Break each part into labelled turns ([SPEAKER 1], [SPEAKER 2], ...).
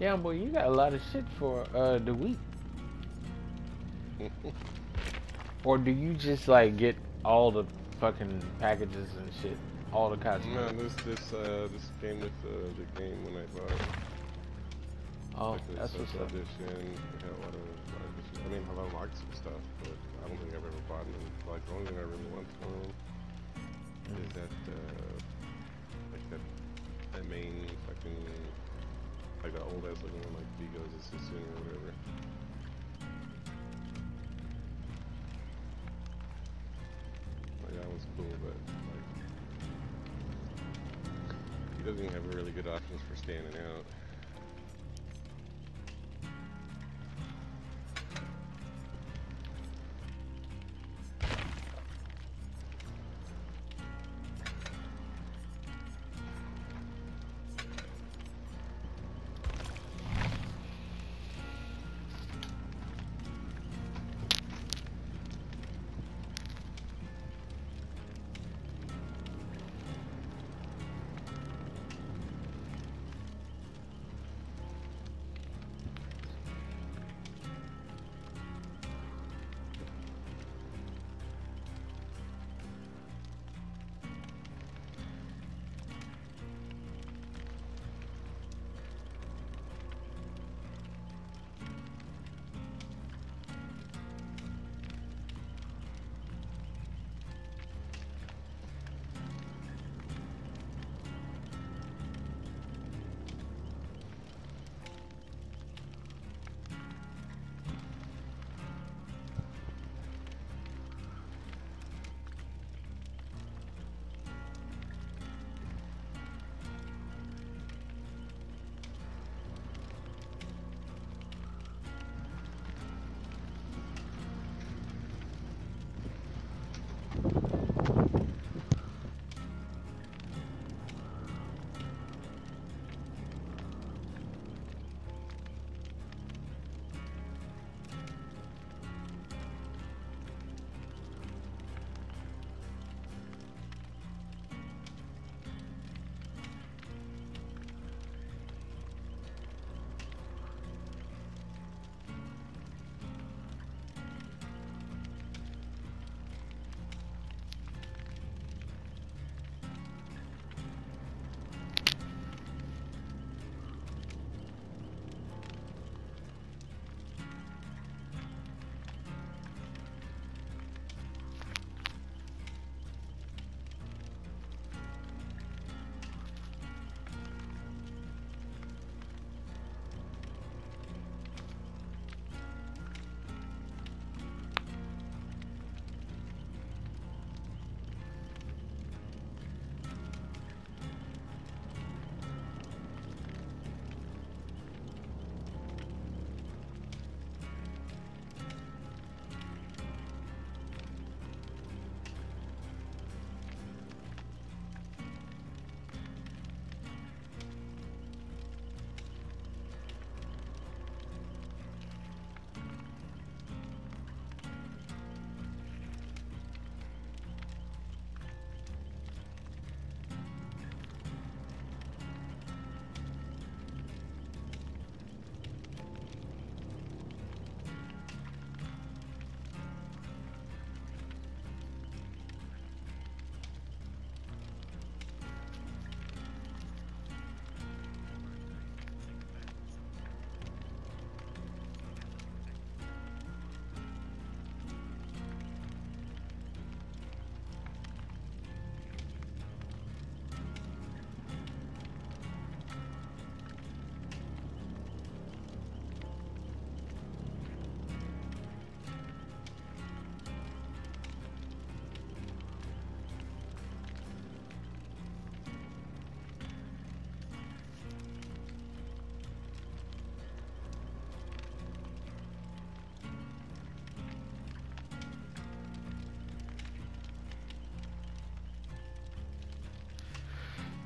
[SPEAKER 1] Damn, boy, you got a lot of shit for uh the week. or do you just like get all the fucking packages and shit, all the cosmetics?
[SPEAKER 2] No, this this uh this came with uh, the game when I bought it.
[SPEAKER 1] Oh,
[SPEAKER 2] like the
[SPEAKER 1] that's what's up.
[SPEAKER 2] edition. It had a lot of, lot I mean, I've unlocked some stuff, but I don't think I've ever bought them. Like the only thing I really want from them
[SPEAKER 1] Mm.
[SPEAKER 2] is that uh like that that main fucking like that old ass looking one like Vigo's assistant or whatever. Like that one's cool, but like he doesn't even have really good options for standing out.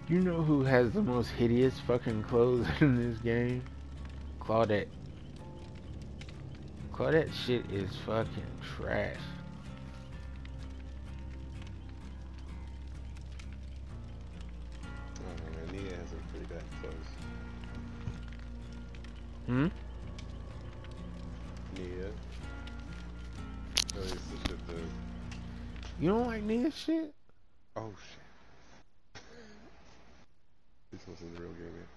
[SPEAKER 1] You know who has the most hideous fucking clothes in this game? Claudette. Claudette shit is fucking trash.
[SPEAKER 2] I don't man. Nea has some pretty bad clothes.
[SPEAKER 1] Hmm?
[SPEAKER 2] Nea. At least the shit.
[SPEAKER 1] You don't like Nea shit?
[SPEAKER 2] Oh shit. this wasn't the real game yet.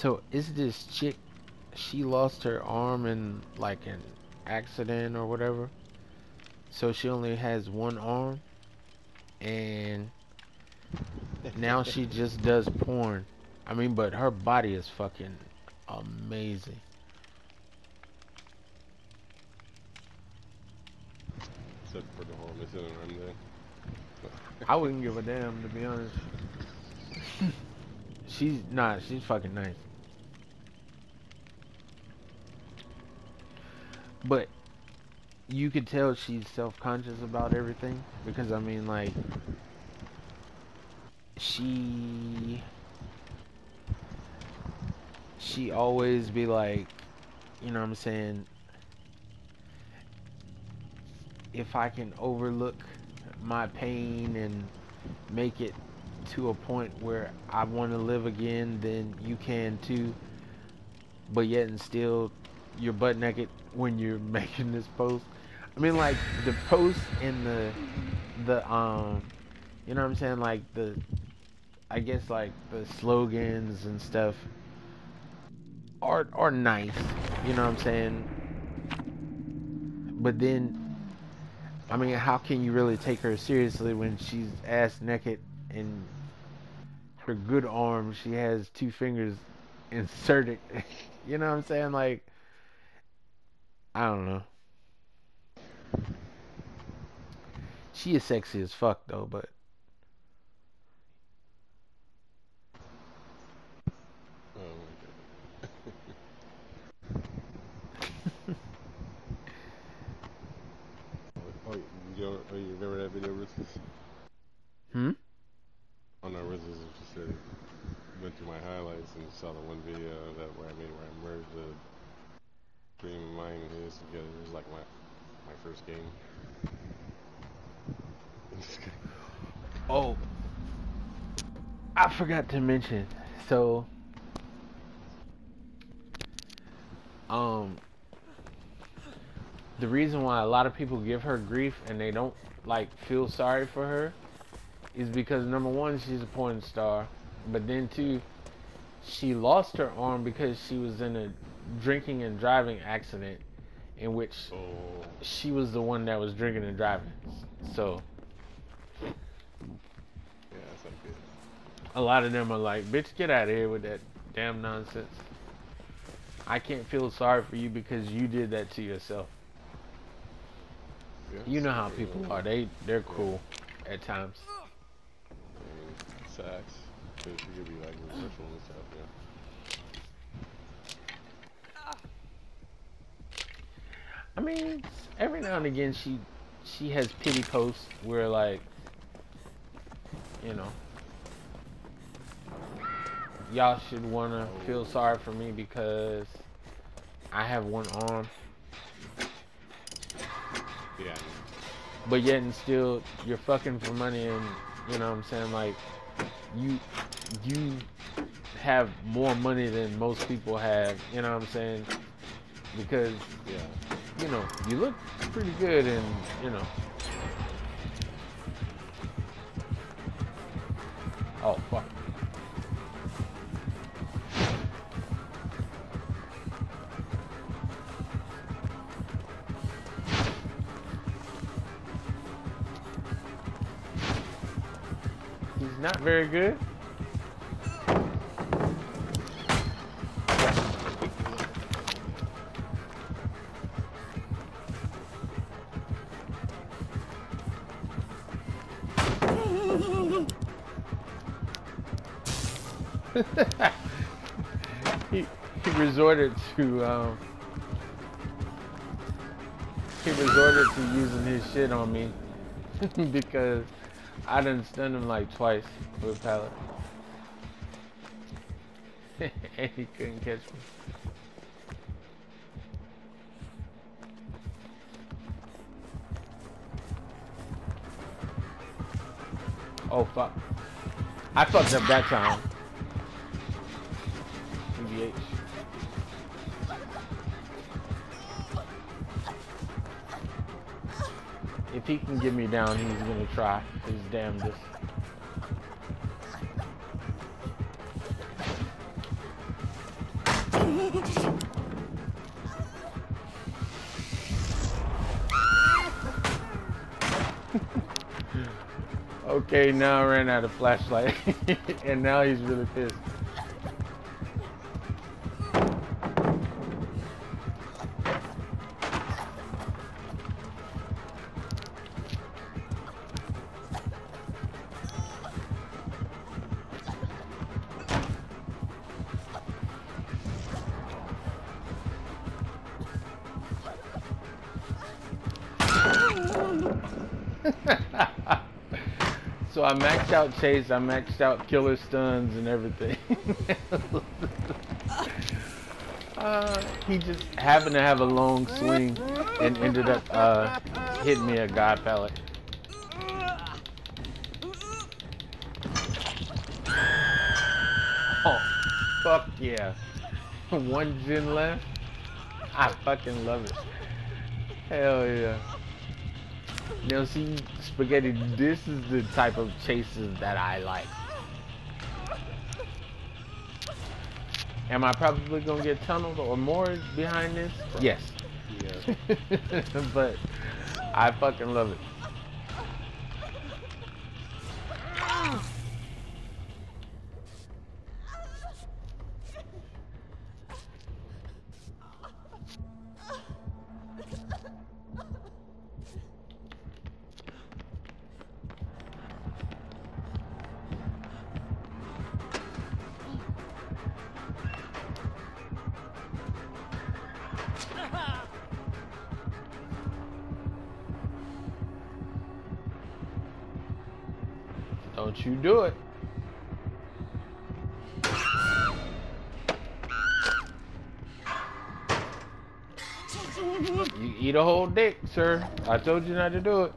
[SPEAKER 1] So is this chick? She lost her arm in like an accident or whatever. So she only has one arm, and now she just does porn. I mean, but her body is fucking amazing.
[SPEAKER 2] Except for the whole missing an arm.
[SPEAKER 1] I wouldn't give a damn to be honest. she's nah, she's fucking nice. But you could tell she's self-conscious about everything because I mean like she she always be like you know what I'm saying if I can overlook my pain and make it to a point where I want to live again then you can too but yet and still you're butt naked when you're making this post. I mean, like the post and the the um, you know what I'm saying? Like the, I guess like the slogans and stuff are are nice. You know what I'm saying? But then, I mean, how can you really take her seriously when she's ass naked and her good arm she has two fingers inserted? you know what I'm saying? Like I don't know. She is sexy as fuck though, but
[SPEAKER 2] Oh my god. oh, you, remember that video, Rizzes?
[SPEAKER 1] hmm.
[SPEAKER 2] Said went through my highlights and saw the one video that where I made where I merged the dream of mine and his together. It was like my my first game.
[SPEAKER 1] Oh, I forgot to mention. So, um, the reason why a lot of people give her grief and they don't like feel sorry for her is because number one, she's a porn star, but then two, she lost her arm because she was in a drinking and driving accident in which
[SPEAKER 2] oh,
[SPEAKER 1] she was the one that was drinking and driving. So
[SPEAKER 2] yeah, that's like it.
[SPEAKER 1] a lot of them are like, bitch, get out of here with that damn nonsense. I can't feel sorry for you because you did that to yourself.
[SPEAKER 2] Yeah,
[SPEAKER 1] You know how people are. They they're cruel at times.
[SPEAKER 2] So she could be like sexual and stuff, yeah.
[SPEAKER 1] I mean, every now and again she she has pity posts where like you know y'all should wanna oh. feel sorry for me because I have one arm.
[SPEAKER 2] Yeah.
[SPEAKER 1] But yet and still you're fucking for money and you know what I'm saying like you you have more money than most people have, you know what I'm saying? Because
[SPEAKER 2] Yeah.
[SPEAKER 1] you know, you look pretty good and, you know. Oh, fuck. Not very good. he, he resorted to um, he resorted to using his shit on me because I done stunned him like twice with pallet. and he couldn't catch me. Oh fuck. I fucked up that time. PBH. If he can get me down, he's gonna try his damnedest. okay, now I ran out of flashlight. and now he's really pissed. so I maxed out chase, I maxed out killer stuns and everything. uh, he just happened to have a long swing and ended up uh, hitting me a god pallet. Oh, fuck yeah. One gen left. I fucking love it. Hell yeah. Now see, Spaghetti, this is the type of chases that I like. Am I probably gonna get tunneled or mori behind this? Yes.
[SPEAKER 2] Yeah.
[SPEAKER 1] but I fucking love it. You do it. You eat a whole dick, sir. I told you not to do it.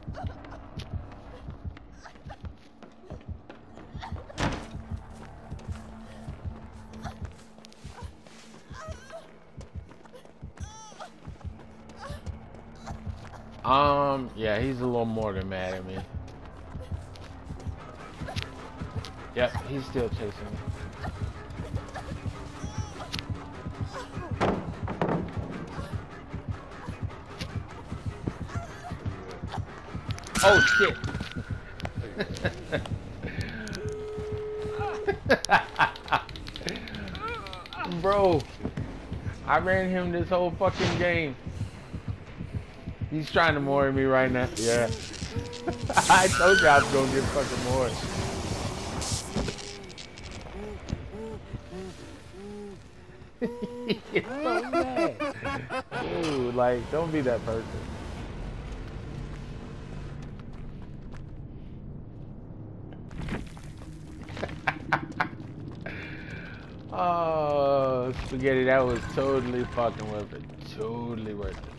[SPEAKER 1] Um, yeah, he's a little more than mad at me. Yep, he's still chasing me. Oh shit! Bro, I ran him this whole fucking game. He's trying to mori me right now. Yeah. I told you I was gonna get fucking mori. Like, don't be that person. oh, spaghetti, that was totally fucking worth it. Totally worth it.